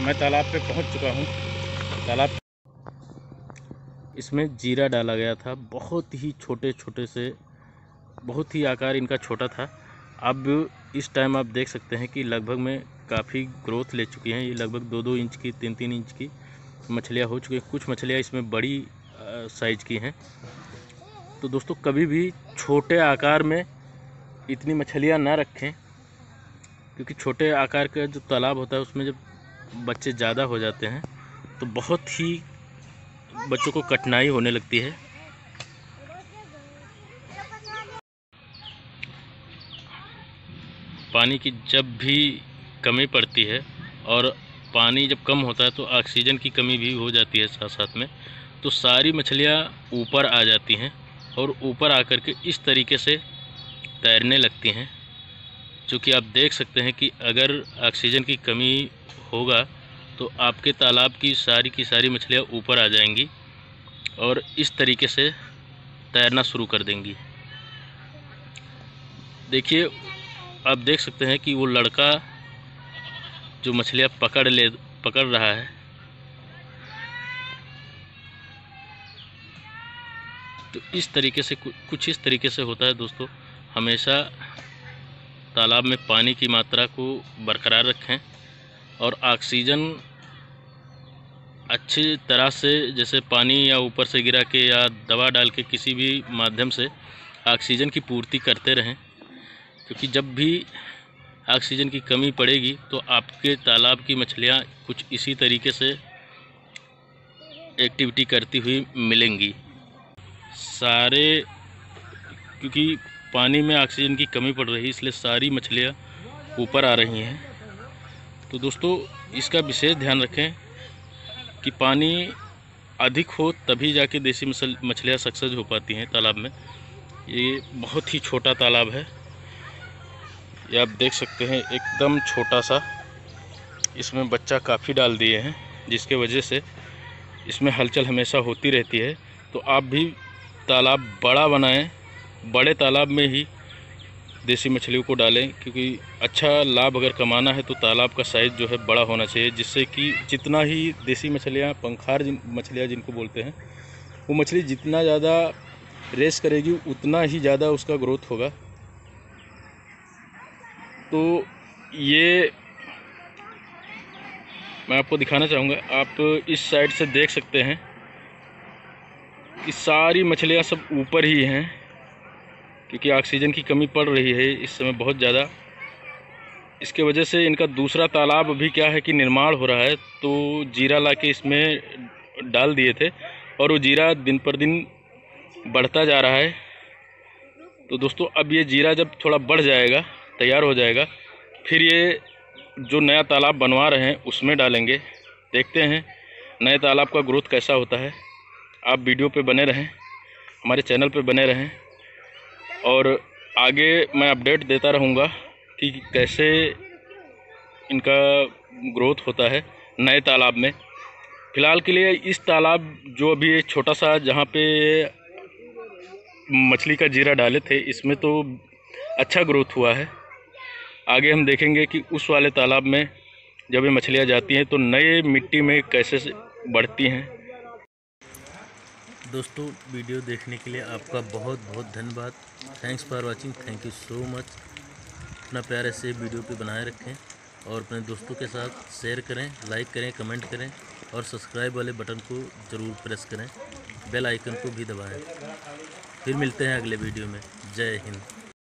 मैं तालाब पे पहुँच चुका हूँ। तालाब इसमें जीरा डाला गया था। बहुत ही छोटे छोटे से, बहुत ही आकार इनका छोटा था। अब इस टाइम आप देख सकते हैं कि लगभग में काफ़ी ग्रोथ ले चुकी हैं। ये लगभग दो दो इंच की तीन तीन इंच की मछलियाँ हो चुकी हैं। कुछ मछलियाँ इसमें बड़ी साइज़ की हैं। तो दोस्तों, कभी भी छोटे आकार में इतनी मछलियाँ ना रखें, क्योंकि छोटे आकार का जो तालाब होता है, उसमें जब बच्चे ज़्यादा हो जाते हैं तो बहुत ही बच्चों को कठिनाई होने लगती है। पानी की जब भी कमी पड़ती है और पानी जब कम होता है तो ऑक्सीजन की कमी भी हो जाती है साथ साथ में तो सारी मछलियाँ ऊपर आ जाती हैं और ऊपर आकर के इस तरीके से तैरने लगती हैं। क्योंकि आप देख सकते हैं कि अगर ऑक्सीजन की कमी होगा तो आपके तालाब की सारी की सारी मछलियाँ ऊपर आ जाएँगी और इस तरीके से तैरना शुरू कर देंगी। देखिए, आप देख सकते हैं कि वो लड़का जो मछलियाँ पकड़ ले, पकड़ रहा है तो इस तरीके से कुछ इस तरीके से होता है दोस्तों। हमेशा तालाब में पानी की मात्रा को बरकरार रखें और ऑक्सीजन अच्छी तरह से, जैसे पानी या ऊपर से गिरा के या दवा डाल के किसी भी माध्यम से ऑक्सीजन की पूर्ति करते रहें। क्योंकि जब भी ऑक्सीजन की कमी पड़ेगी तो आपके तालाब की मछलियाँ कुछ इसी तरीके से एक्टिविटी करती हुई मिलेंगी। सारे, क्योंकि पानी में ऑक्सीजन की कमी पड़ रही है, इसलिए सारी मछलियाँ ऊपर आ रही हैं। तो दोस्तों, इसका विशेष ध्यान रखें कि पानी अधिक हो तभी जाके देसी मछलियाँ सक्सेस हो पाती हैं तालाब में। ये बहुत ही छोटा तालाब है। ये आप देख सकते हैं, एकदम छोटा सा। इसमें बच्चा काफ़ी डाल दिए हैं, जिसके वजह से इसमें हलचल हमेशा होती रहती है। तो आप भी तालाब बड़ा बनाएँ बड़े तालाब में ही देसी मछलियों को डालें, क्योंकि अच्छा लाभ अगर कमाना है तो तालाब का साइज़ जो है बड़ा होना चाहिए, जिससे कि जितना ही देसी मछलियाँ, पंखार जिन, मछलियाँ जिनको बोलते हैं, वो मछली जितना ज़्यादा रेस करेगी, उतना ही ज़्यादा उसका ग्रोथ होगा। तो ये मैं आपको दिखाना चाहूँगा, आप इस साइड से देख सकते हैं कि सारी मछलियाँ सब ऊपर ही हैं। क्योंकि ऑक्सीजन की कमी पड़ रही है इस समय बहुत ज़्यादा। इसके वजह से इनका दूसरा तालाब अभी क्या है कि निर्माण हो रहा है तो जीरा ला के इसमें डाल दिए थे और वो जीरा दिन पर दिन बढ़ता जा रहा है। तो दोस्तों, अब ये जीरा जब थोड़ा बढ़ जाएगा, तैयार हो जाएगा, फिर ये जो नया तालाब बनवा रहे हैं, उसमें डालेंगे। देखते हैं नए तालाब का ग्रोथ कैसा होता है। आप वीडियो पे बने रहें, हमारे चैनल पे बने रहें। और आगे मैं अपडेट देता रहूँगा कि कैसे इनका ग्रोथ होता है नए तालाब में। फ़िलहाल के लिए इस तालाब जो अभी छोटा सा जहाँ पे मछली का जीरा डाले थे, इसमें तो अच्छा ग्रोथ हुआ है। आगे हम देखेंगे कि उस वाले तालाब में जब ये मछलियाँ जाती हैं तो नए मिट्टी में कैसे बढ़ती हैं। दोस्तों, वीडियो देखने के लिए आपका बहुत बहुत धन्यवाद। Thanks for watching thank you so much अपना प्यार ऐसे वीडियो पे बनाए रखें और अपने दोस्तों के साथ शेयर करें लाइक करें कमेंट करें और सब्सक्राइब वाले बटन को ज़रूर प्रेस करें। बेल आइकन को भी दबाएँ। फिर मिलते हैं अगले वीडियो में। जय हिंद।